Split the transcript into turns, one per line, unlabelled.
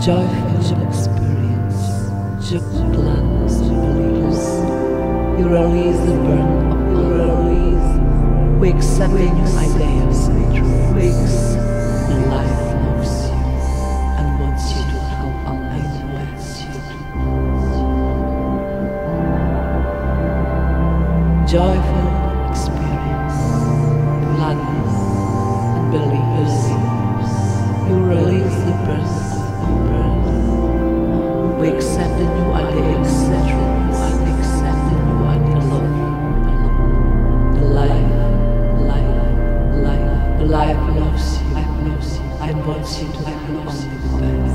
joyful experience. Je plans, beliefs. You release the burn of you release. We accept new ideas, weeks, and life loves you and wants you to help on wants you. Joyful experience. Accepting you I the accepted, you I you I need love. The life, life, life, the life loves you, I loves you, I wants you to have only you.